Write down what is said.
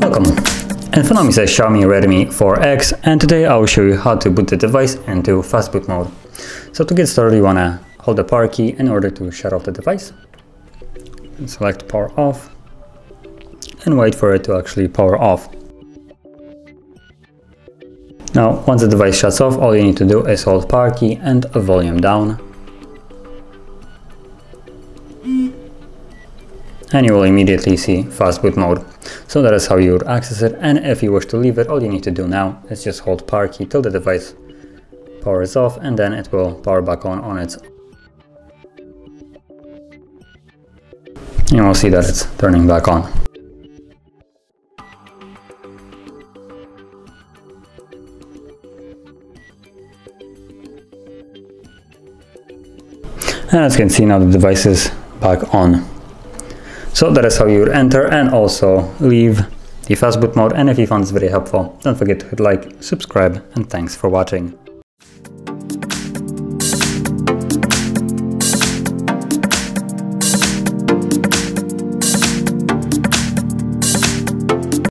Welcome. And Phonomy says Xiaomi Redmi 4X and today I will show you how to boot the device into fastboot mode. So to get started you wanna hold the power key in order to shut off the device. And select power off and wait for it to actually power off. Now once the device shuts off all you need to do is hold power key and volume down and you will immediately see fastboot mode. So that is how you would access it and if you wish to leave it all you need to do now is just hold power key till the device powers off and then it will power back on on its you will see that it's turning back on. And as you can see now the device is back on. So that is how you enter and also leave the fastboot mode and if you found this video helpful don't forget to hit like, subscribe and thanks for watching.